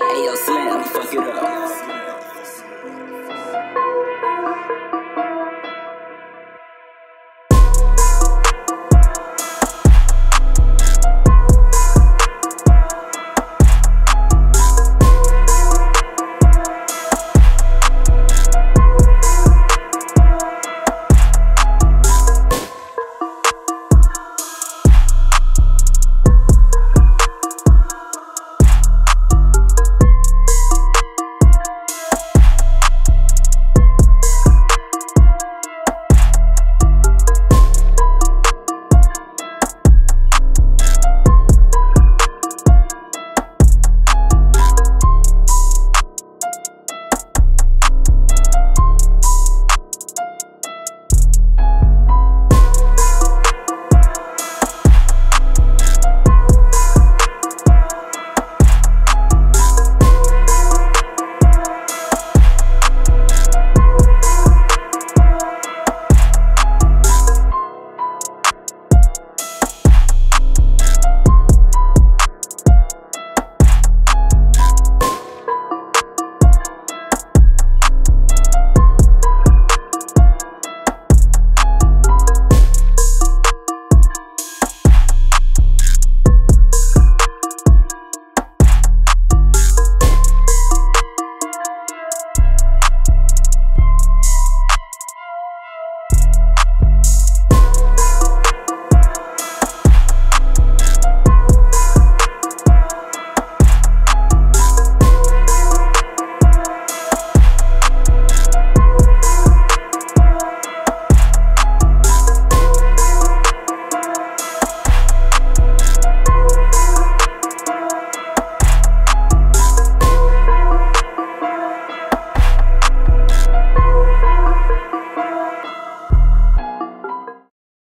Ayo Slim.